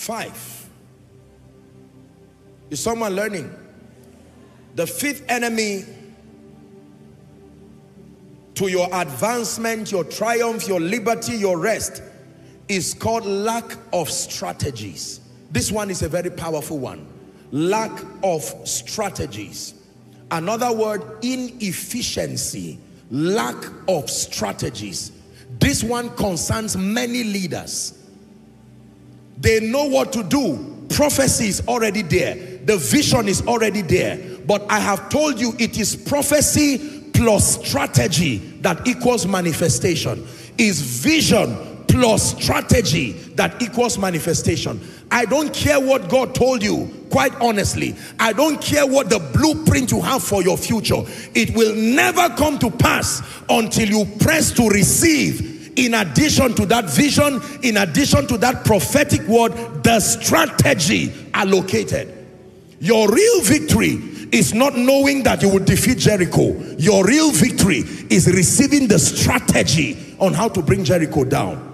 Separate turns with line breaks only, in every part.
Five. Is someone learning? The fifth enemy to your advancement, your triumph, your liberty, your rest is called lack of strategies. This one is a very powerful one. Lack of strategies. Another word, inefficiency. Lack of strategies. This one concerns many leaders. They know what to do. Prophecy is already there. The vision is already there. But I have told you it is prophecy plus strategy that equals manifestation. Is vision plus strategy that equals manifestation. I don't care what God told you, quite honestly. I don't care what the blueprint you have for your future. It will never come to pass until you press to receive in addition to that vision, in addition to that prophetic word, the strategy allocated. Your real victory is not knowing that you will defeat Jericho. Your real victory is receiving the strategy on how to bring Jericho down.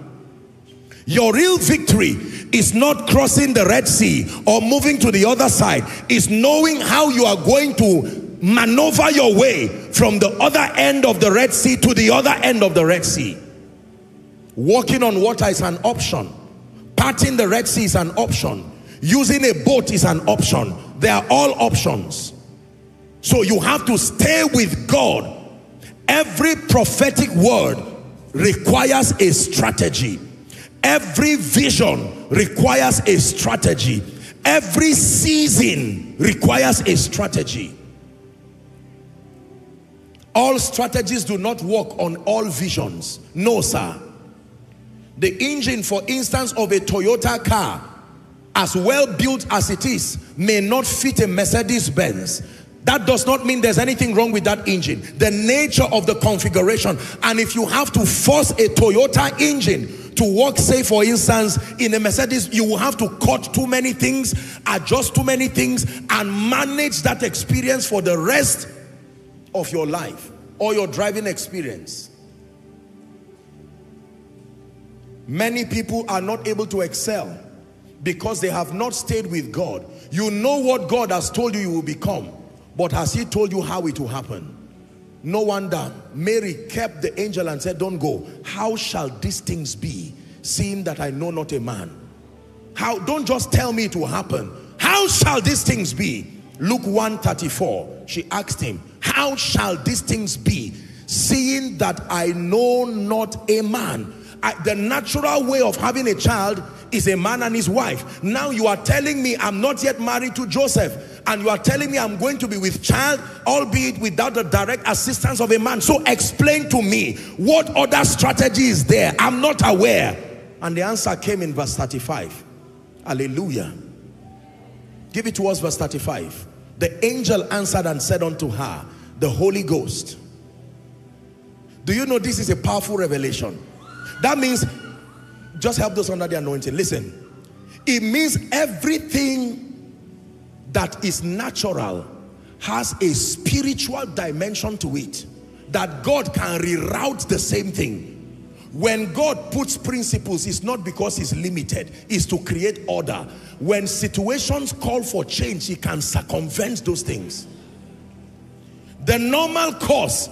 Your real victory is not crossing the Red Sea or moving to the other side. Is knowing how you are going to maneuver your way from the other end of the Red Sea to the other end of the Red Sea. Walking on water is an option. Parting the Red Sea is an option. Using a boat is an option. They are all options. So you have to stay with God. Every prophetic word requires a strategy. Every vision requires a strategy. Every season requires a strategy. All strategies do not work on all visions. No, sir. The engine, for instance, of a Toyota car, as well built as it is, may not fit a Mercedes-Benz. That does not mean there's anything wrong with that engine. The nature of the configuration. And if you have to force a Toyota engine to work, say for instance, in a Mercedes, you will have to cut too many things, adjust too many things, and manage that experience for the rest of your life or your driving experience. Many people are not able to excel because they have not stayed with God. You know what God has told you you will become, but has he told you how it will happen? No wonder Mary kept the angel and said, don't go. How shall these things be, seeing that I know not a man? How, don't just tell me it will happen. How shall these things be? Luke 134, she asked him, how shall these things be, seeing that I know not a man? I, the natural way of having a child is a man and his wife. Now you are telling me I'm not yet married to Joseph and you are telling me I'm going to be with child, albeit without the direct assistance of a man. So explain to me what other strategy is there? I'm not aware. And the answer came in verse 35. Hallelujah. Give it to us, verse 35. The angel answered and said unto her, the Holy Ghost. Do you know this is a powerful revelation? That means, just help those under the anointing. Listen, it means everything that is natural has a spiritual dimension to it. That God can reroute the same thing. When God puts principles, it's not because he's limited, it's to create order. When situations call for change, he can circumvent those things. The normal course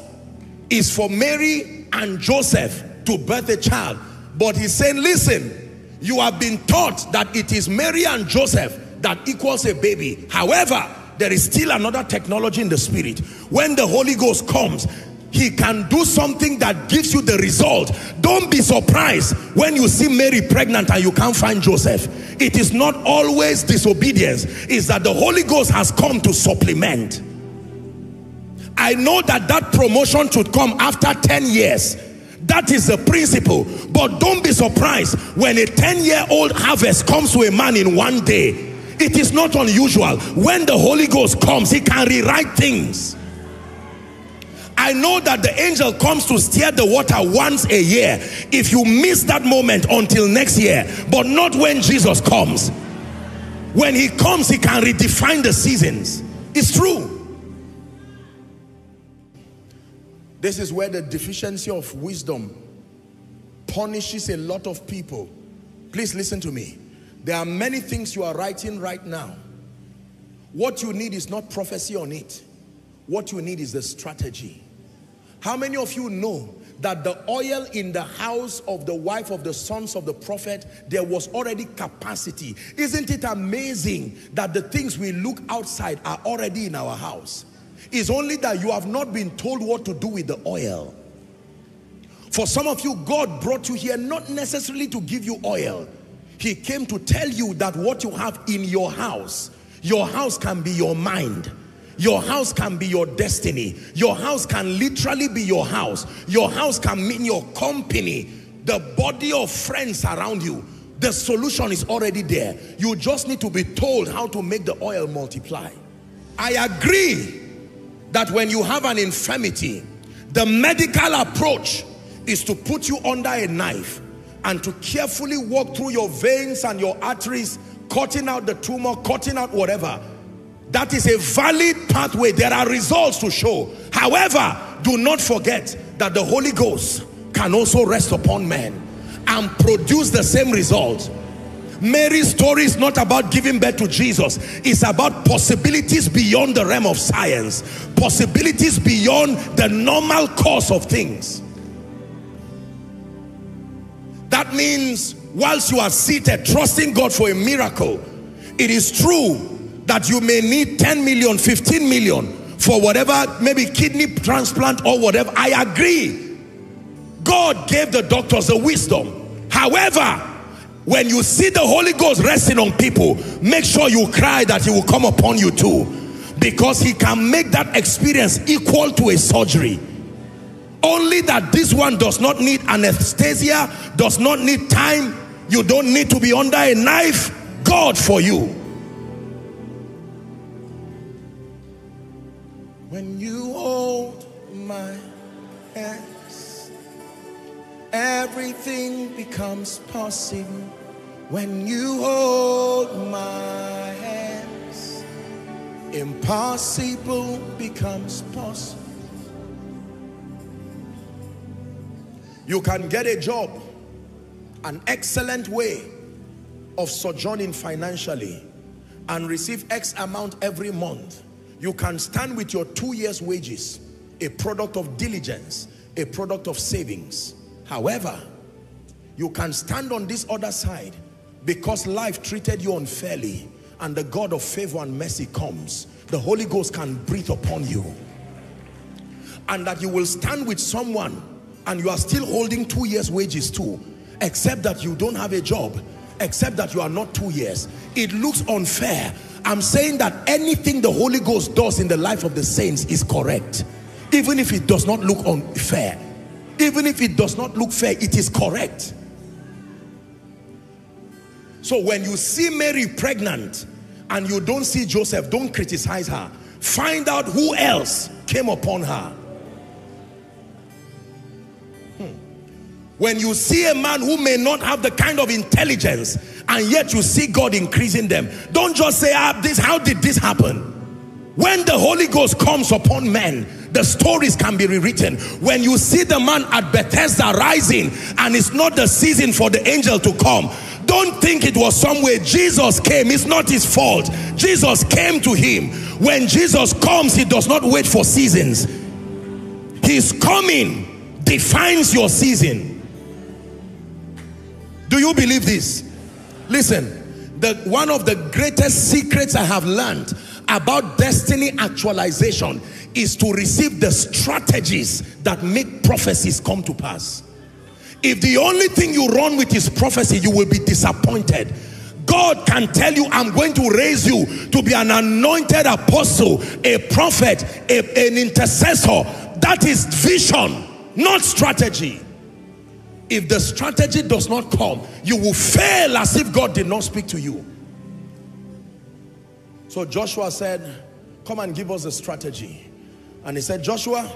is for Mary and Joseph to birth a child. But he's saying, listen, you have been taught that it is Mary and Joseph that equals a baby. However, there is still another technology in the spirit. When the Holy Ghost comes, he can do something that gives you the result. Don't be surprised when you see Mary pregnant and you can't find Joseph. It is not always disobedience. It's that the Holy Ghost has come to supplement. I know that that promotion should come after 10 years. That is the principle. But don't be surprised when a 10-year-old harvest comes to a man in one day. It is not unusual. When the Holy Ghost comes, he can rewrite things. I know that the angel comes to stir the water once a year. If you miss that moment until next year, but not when Jesus comes. When he comes, he can redefine the seasons. It's true. This is where the deficiency of wisdom punishes a lot of people. Please listen to me. There are many things you are writing right now. What you need is not prophecy on it. What you need is the strategy. How many of you know that the oil in the house of the wife of the sons of the prophet, there was already capacity. Isn't it amazing that the things we look outside are already in our house? It's only that you have not been told what to do with the oil. For some of you, God brought you here not necessarily to give you oil. He came to tell you that what you have in your house, your house can be your mind your house can be your destiny. Your house can literally be your house. Your house can mean your company, the body of friends around you. The solution is already there. You just need to be told how to make the oil multiply. I agree that when you have an infirmity, the medical approach is to put you under a knife and to carefully walk through your veins and your arteries, cutting out the tumor, cutting out whatever that is a valid pathway. There are results to show. However, do not forget that the Holy Ghost can also rest upon men and produce the same result. Mary's story is not about giving birth to Jesus. It's about possibilities beyond the realm of science. Possibilities beyond the normal course of things. That means whilst you are seated trusting God for a miracle, it is true that you may need 10 million, 15 million for whatever, maybe kidney transplant or whatever. I agree. God gave the doctors the wisdom. However, when you see the Holy Ghost resting on people, make sure you cry that he will come upon you too. Because he can make that experience equal to a surgery. Only that this one does not need anesthesia, does not need time. You don't need to be under a knife. God for you. When you hold my hands, everything becomes possible. When you hold my hands, impossible becomes possible. You can get a job, an excellent way of sojourning financially and receive X amount every month you can stand with your two years wages, a product of diligence, a product of savings. However, you can stand on this other side because life treated you unfairly and the God of favor and mercy comes. The Holy Ghost can breathe upon you. And that you will stand with someone and you are still holding two years wages too, except that you don't have a job, except that you are not two years. It looks unfair I'm saying that anything the Holy Ghost does in the life of the saints is correct. Even if it does not look unfair. Even if it does not look fair, it is correct. So when you see Mary pregnant and you don't see Joseph, don't criticize her. Find out who else came upon her. Hmm. When you see a man who may not have the kind of intelligence and yet you see God increasing them. Don't just say, ah, this, how did this happen? When the Holy Ghost comes upon men, the stories can be rewritten. When you see the man at Bethesda rising and it's not the season for the angel to come, don't think it was somewhere Jesus came. It's not his fault. Jesus came to him. When Jesus comes, he does not wait for seasons. His coming defines your season. Do you believe this? Listen, the, one of the greatest secrets I have learned about destiny actualization is to receive the strategies that make prophecies come to pass. If the only thing you run with is prophecy, you will be disappointed. God can tell you, I'm going to raise you to be an anointed apostle, a prophet, a, an intercessor. That is vision, not strategy. If the strategy does not come, you will fail as if God did not speak to you. So Joshua said, come and give us a strategy. And he said, Joshua,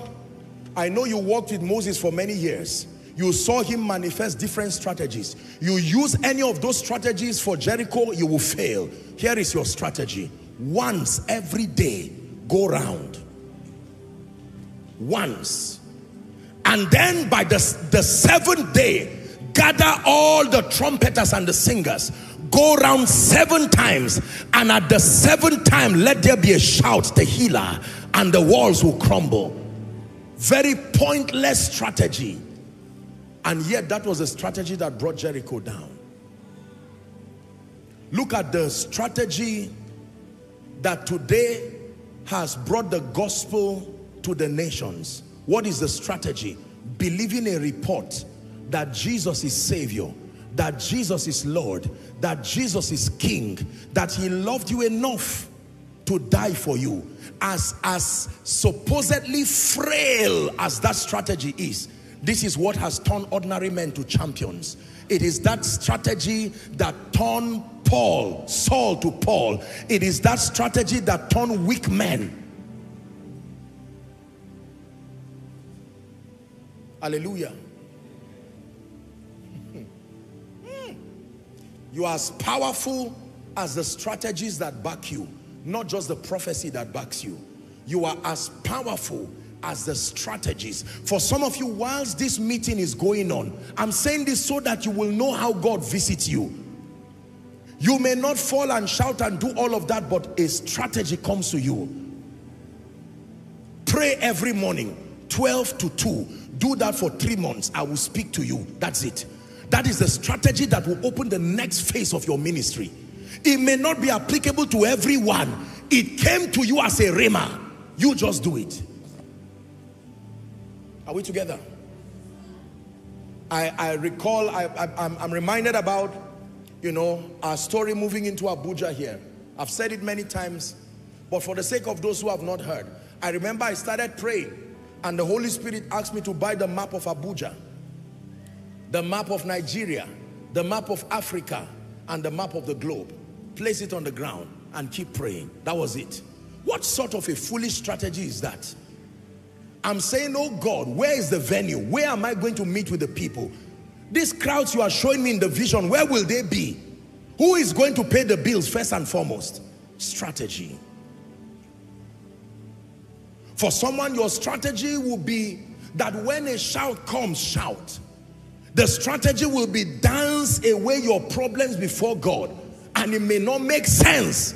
I know you worked with Moses for many years. You saw him manifest different strategies. You use any of those strategies for Jericho, you will fail. Here is your strategy. Once every day, go round. Once and then by the, the seventh day, gather all the trumpeters and the singers. Go round seven times, and at the seventh time, let there be a shout, the healer, and the walls will crumble. Very pointless strategy. And yet, that was a strategy that brought Jericho down. Look at the strategy that today has brought the gospel to the nations. What is the strategy? Believing a report that Jesus is Savior, that Jesus is Lord, that Jesus is King, that He loved you enough to die for you. As, as supposedly frail as that strategy is, this is what has turned ordinary men to champions. It is that strategy that turned Paul, Saul to Paul. It is that strategy that turned weak men. Hallelujah. You are as powerful as the strategies that back you, not just the prophecy that backs you. You are as powerful as the strategies. For some of you, whilst this meeting is going on, I'm saying this so that you will know how God visits you. You may not fall and shout and do all of that, but a strategy comes to you. Pray every morning, 12 to 2. Do that for three months. I will speak to you. That's it. That is the strategy that will open the next phase of your ministry. It may not be applicable to everyone. It came to you as a rhema. You just do it. Are we together? I, I recall, I, I, I'm, I'm reminded about you know, our story moving into Abuja here. I've said it many times, but for the sake of those who have not heard, I remember I started praying and the Holy Spirit asked me to buy the map of Abuja, the map of Nigeria, the map of Africa, and the map of the globe. Place it on the ground and keep praying. That was it. What sort of a foolish strategy is that? I'm saying, oh God, where is the venue? Where am I going to meet with the people? These crowds you are showing me in the vision, where will they be? Who is going to pay the bills first and foremost? Strategy. For someone, your strategy will be that when a shout comes, shout. The strategy will be dance away your problems before God. And it may not make sense.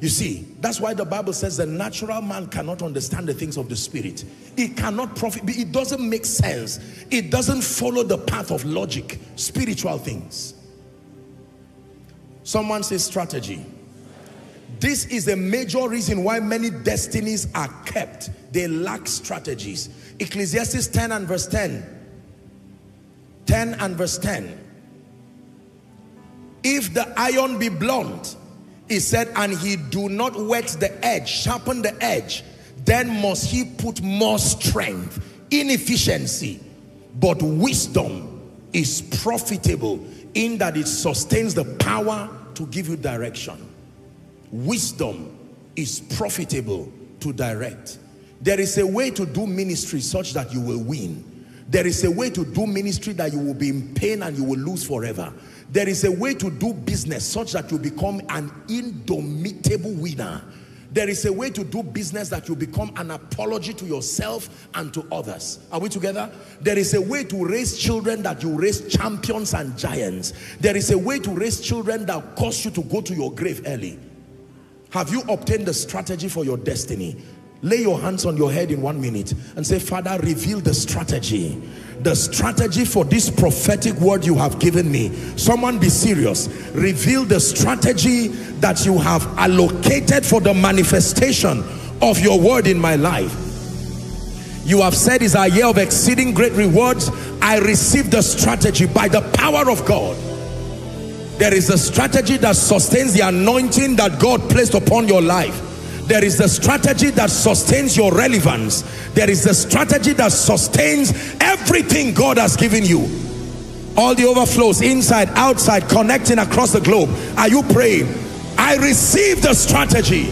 You see, that's why the Bible says the natural man cannot understand the things of the spirit. It cannot profit. It doesn't make sense. It doesn't follow the path of logic, spiritual things. Someone says strategy. This is a major reason why many destinies are kept. They lack strategies. Ecclesiastes 10 and verse 10. 10 and verse 10. If the iron be blunt, he said, and he do not wet the edge, sharpen the edge, then must he put more strength, inefficiency. But wisdom is profitable in that it sustains the power to give you direction. Wisdom is profitable to direct. There is a way to do ministry such that you will win. There is a way to do ministry that you will be in pain and you will lose forever. There is a way to do business such that you become an indomitable winner. There is a way to do business that you become an apology to yourself and to others. Are we together? There is a way to raise children that you raise champions and giants. There is a way to raise children that cause you to go to your grave early. Have you obtained the strategy for your destiny? Lay your hands on your head in one minute and say, Father, reveal the strategy. The strategy for this prophetic word you have given me. Someone be serious. Reveal the strategy that you have allocated for the manifestation of your word in my life. You have said is a year of exceeding great rewards. I receive the strategy by the power of God. There is a strategy that sustains the anointing that God placed upon your life there is the strategy that sustains your relevance. There is the strategy that sustains everything God has given you. All the overflows inside, outside, connecting across the globe. Are you praying? I receive the strategy